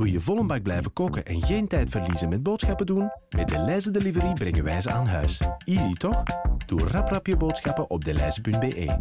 Wil je vol een bak blijven koken en geen tijd verliezen met boodschappen doen? Met de Leize Delivery brengen wij ze aan huis. Easy toch? Doe rap rap je boodschappen op deleize.be.